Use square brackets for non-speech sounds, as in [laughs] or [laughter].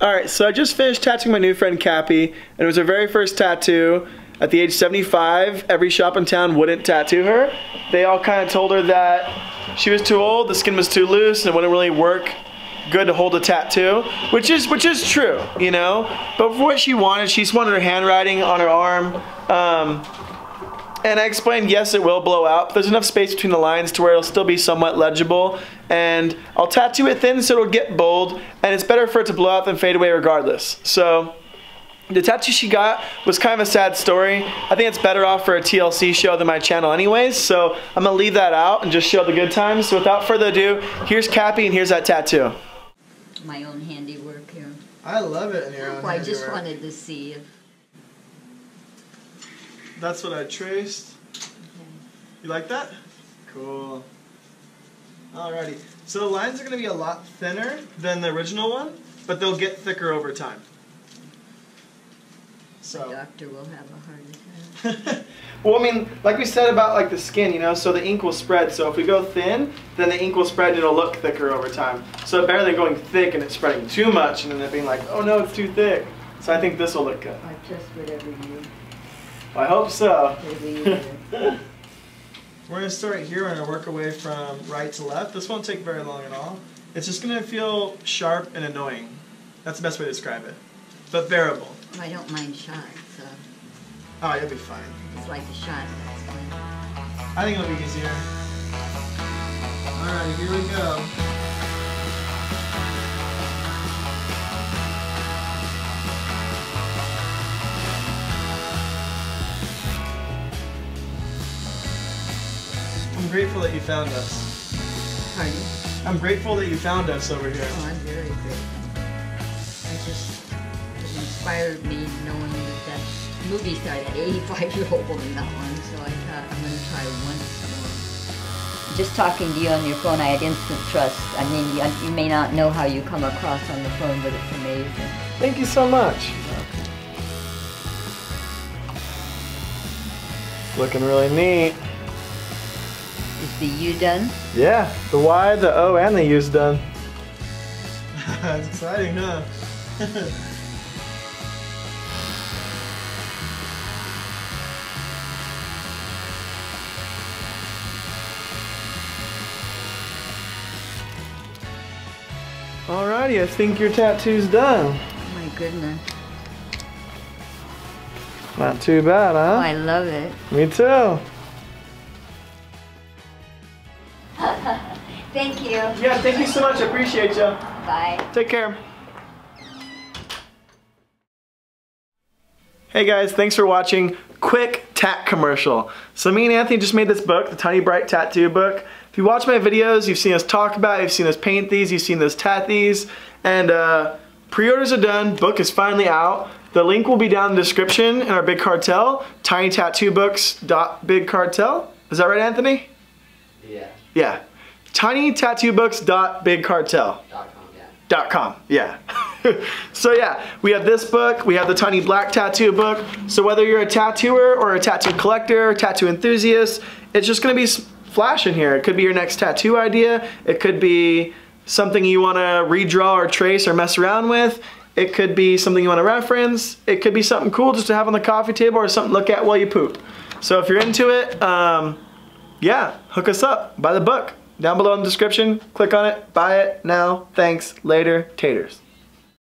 All right, so I just finished tattooing my new friend Cappy, and it was her very first tattoo. At the age 75, every shop in town wouldn't tattoo her. They all kind of told her that she was too old, the skin was too loose, and it wouldn't really work good to hold a tattoo, which is which is true, you know. But for what she wanted, she just wanted her handwriting on her arm. Um, and I explained, yes, it will blow out, but there's enough space between the lines to where it'll still be somewhat legible. And I'll tattoo it thin so it'll get bold, and it's better for it to blow out than fade away regardless. So the tattoo she got was kind of a sad story. I think it's better off for a TLC show than my channel anyways, so I'm gonna leave that out and just show the good times. So without further ado, here's Cappy and here's that tattoo. My own handiwork here. I love it in your Well, I just wanted to see if That's what I traced. You like that? Cool. Alrighty. So the lines are going to be a lot thinner than the original one, but they'll get thicker over time. So the doctor will have a heart attack. [laughs] well, I mean, like we said about like the skin, you know, so the ink will spread. So if we go thin, then the ink will spread and it'll look thicker over time. So better than going thick and it's spreading too much and then it being like, oh no, it's too thick. So I think this will look good. I just whatever you, I hope so. [laughs] We're gonna start here and work away from right to left. This won't take very long at all. It's just gonna feel sharp and annoying. That's the best way to describe it. But bearable. I don't mind sharp, so Oh, you'll be fine. it's like a shot. I think it'll be easier. Alright, here we go. I'm grateful that you found us. Pardon? I'm grateful that you found us over here. Oh, I'm very grateful. I just, it inspired me knowing that that movie starred that 85 year old woman, that one, so I thought I'm going to try once more. Just talking to you on your phone, I had instant trust. I mean, you, you may not know how you come across on the phone, but it's amazing. Thank you so much. Looking really neat. Is the U done? Yeah, the Y, the O, and the U's done. [laughs] That's exciting, huh? [laughs] Alrighty, I think your tattoo's done. Oh my goodness. Not too bad, Oh, huh? I love it. Me too. [laughs] Thank you. Yeah, thank you so much. I appreciate you. Bye. Take care. Hey guys, thanks for watching. Quick tat commercial. So me and Anthony just made this book, the Tiny Bright Tattoo Book. If you watch my videos, you've seen us talk about it, you've seen us paint these, you've seen us tat these, and uh, pre-orders are done, book is finally out. The link will be down in the description in our Big Cartel, tinytattoobooks.bigcartel. Is that right, Anthony? Yeah. Yeah. tinytattoobooks.bigcartel Dot com, yeah. [laughs] so yeah we have this book we have the tiny black tattoo book. So whether you're a tattooer or a tattoo collector tattoo enthusiast it's just going to be flashing here. It could be your next tattoo idea. It could be something you want to redraw or trace or mess around with. It could be something you want to reference. It could be something cool just to have on the coffee table or something to look at while you poop. So if you're into it um, yeah, hook us up. Buy the book. Down below in the description. Click on it. Buy it now. Thanks. Later. Taters.